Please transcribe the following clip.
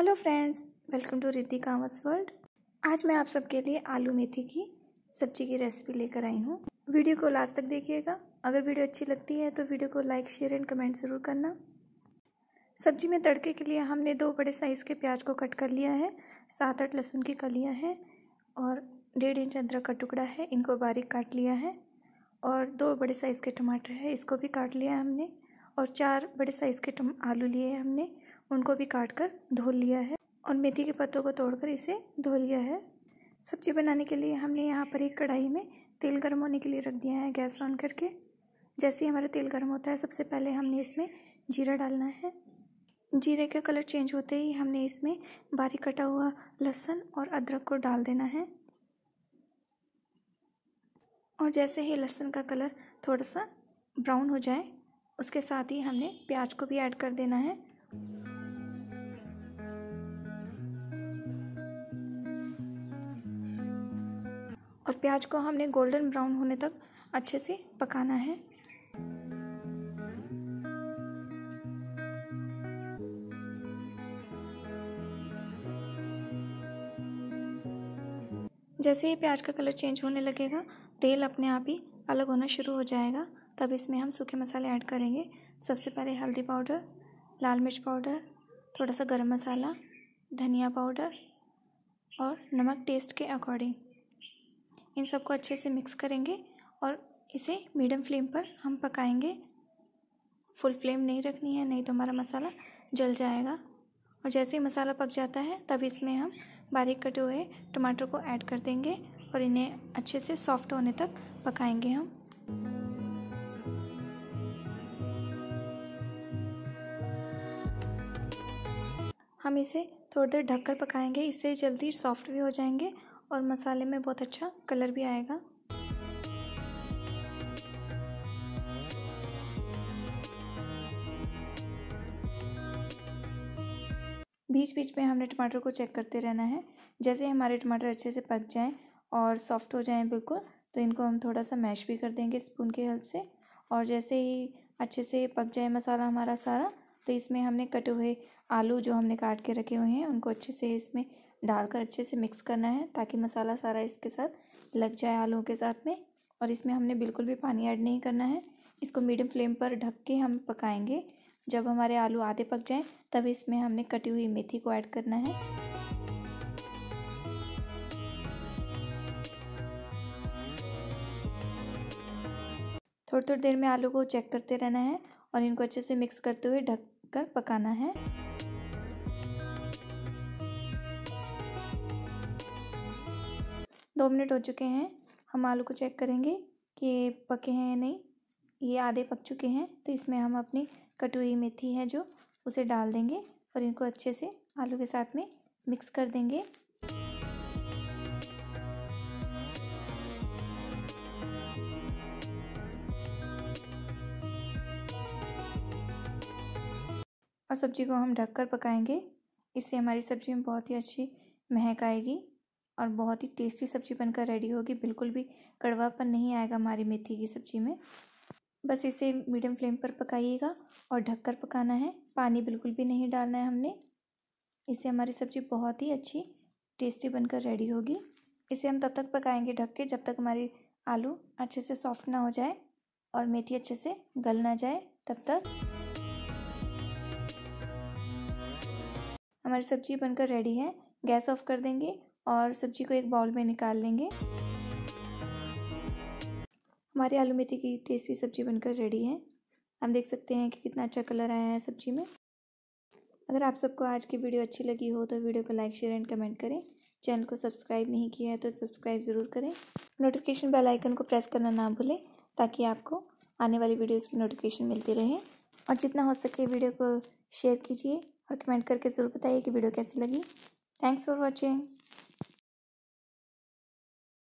Hello friends, welcome to Riddhi commerce world आज मैं आप सबके लिए आलू मेथी की सब्ज़ी की रेसिपी लेकर आई हूँ। वीडियो को लास्ट तक देखिएगा। अगर वीडियो अच्छी लगती है तो वीडियो को लाइक शेयर एंड कमेंट ज़रूर करना। सब्ज़ी में तड़के के लिए हमने दो बड़े साइज़ के प्याज को कट कर लिया है। सात आठ लहसुन की कलियाँ हैं और डेढ़ इंच अदरक का टुकड़ा है। इनको बारीक काट लिया है और दो बड़े साइज़ के टमाटर है, इसको भी काट लिया है हमने और चार बड़े साइज़ के आलू लिए हैं हमने। उनको भी काट कर धो लिया है और मेथी के पत्तों को तोड़कर इसे धो लिया है। सब्ज़ी बनाने के लिए हमने यहाँ पर एक कढ़ाई में तेल गर्म होने के लिए रख दिया है गैस ऑन करके। जैसे ही हमारा तेल गर्म होता है, सबसे पहले हमने इसमें जीरा डालना है। जीरे का कलर चेंज होते ही हमने इसमें बारीक कटा हुआ लहसुन और अदरक को डाल देना है। और जैसे ही लहसुन का कलर थोड़ा सा ब्राउन हो जाए, उसके साथ ही हमने प्याज को भी ऐड कर देना है। प्याज को हमने गोल्डन ब्राउन होने तक अच्छे से पकाना है। जैसे ही प्याज का कलर चेंज होने लगेगा, तेल अपने आप ही अलग होना शुरू हो जाएगा। तब इसमें हम सूखे मसाले ऐड करेंगे। सबसे पहले हल्दी पाउडर, लाल मिर्च पाउडर, थोड़ा सा गरम मसाला, धनिया पाउडर और नमक टेस्ट के अकॉर्डिंग। इन सबको अच्छे से मिक्स करेंगे और इसे मीडियम फ्लेम पर हम पकाएँगे। फुल फ्लेम नहीं रखनी है, नहीं तो हमारा मसाला जल जाएगा। और जैसे ही मसाला पक जाता है, तब इसमें हम बारीक कटे हुए टमाटर को ऐड कर देंगे और इन्हें अच्छे से सॉफ्ट होने तक पकाएँगे हम। हम इसे थोड़ी देर ढककर पकाएँगे, इससे जल्दी सॉफ्ट भी हो जाएँगे और मसाले में बहुत अच्छा कलर भी आएगा। बीच बीच में हमने टमाटर को चेक करते रहना है। जैसे हमारे टमाटर अच्छे से पक जाएँ और सॉफ्ट हो जाएँ बिल्कुल तो इनको हम थोड़ा सा मैश भी कर देंगे स्पून की हेल्प से। और जैसे ही अच्छे से पक जाए मसाला हमारा सारा तो इसमें हमने कटे हुए आलू जो हमने काट के रखे हुए हैं, उनको अच्छे से इसमें डालकर अच्छे से मिक्स करना है ताकि मसाला सारा इसके साथ लग जाए आलूओं के साथ में। और इसमें हमने बिल्कुल भी पानी ऐड नहीं करना है। इसको मीडियम फ्लेम पर ढक के हम पकाएँगे। जब हमारे आलू आधे पक जाएँ, तब इसमें हमने कटी हुई मेथी को ऐड करना है। थोड़ी थोड़ी देर में आलू को चेक करते रहना है और इनको अच्छे से मिक्स करते हुए ढक कर पकाना है। दो मिनट हो चुके हैं। हम आलू को चेक करेंगे कि ये पके हैं या नहीं। ये आधे पक चुके हैं तो इसमें हम अपनी कटी हुई मेथी है जो, उसे डाल देंगे और इनको अच्छे से आलू के साथ में मिक्स कर देंगे। और सब्ज़ी को हम ढककर पकाएँगे। इससे हमारी सब्ज़ी में बहुत ही अच्छी महक आएगी। और बहुत ही टेस्टी सब्ज़ी बनकर रेडी होगी। बिल्कुल भी कड़वापन नहीं आएगा हमारी मेथी की सब्ज़ी में। बस इसे मीडियम फ्लेम पर पकाइएगा और ढककर पकाना है। पानी बिल्कुल भी नहीं डालना है हमने। इससे हमारी सब्ज़ी बहुत ही अच्छी टेस्टी बनकर रेडी होगी। इसे हम तब तक पकाएँगे ढक के जब तक हमारी आलू अच्छे से सॉफ्ट ना हो जाए और मेथी अच्छे से गल ना जाए तब तक। हमारी सब्ज़ी बनकर रेडी है। गैस ऑफ़ कर देंगे। और सब्ज़ी को एक बाउल में निकाल लेंगे। हमारी आलू मेथी की टेस्टी सब्ज़ी बनकर रेडी है। हम देख सकते हैं कि कितना अच्छा कलर आया है सब्ज़ी में। अगर आप सबको आज की वीडियो अच्छी लगी हो तो वीडियो को लाइक, शेयर एंड कमेंट करें। चैनल को सब्सक्राइब नहीं किया है तो सब्सक्राइब ज़रूर करें। नोटिफिकेशन बेल आइकन को प्रेस करना ना भूलें ताकि आपको आने वाली वीडियोस की नोटिफिकेशन मिलती रहे। और जितना हो सके वीडियो को शेयर कीजिए और कमेंट करके ज़रूर बताइए कि वीडियो कैसी लगी। Thanks for watching.